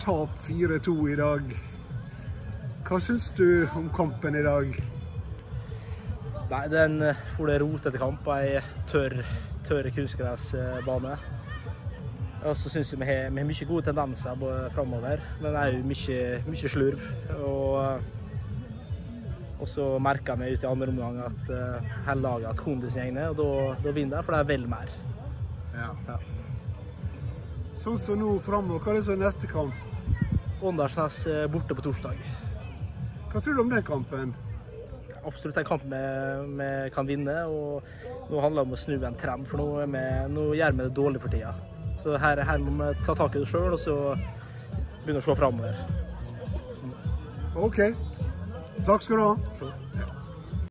tap 4-2 i dag. Hva syns du om kampen i dag? Nei, det er en eh, for det rotete kamp på ei tørr, tørr kunstgressbane. Og så syns jeg vi har, vi har mye gode tendenser framover, men òg mye, mye slurv. Og, eh, så merker vi ut i andre omgang at uh, hele laget har kondisen går og da, vinner de, for det er vel mer. Ja. Ja. Sånn som nå framover, hva er det som er neste kamp? Åndalsnes eh, borte på torsdag. Hva tror du om den kampen? Absolutt en kamp vi, kan vinne. og Nå handler det om å snu en trend, for nå, vi, nå gjør vi det dårlig for tida. Så her, her må vi ta tak i det sjøl og så begynne å se framover. OK. Takk skal du ha.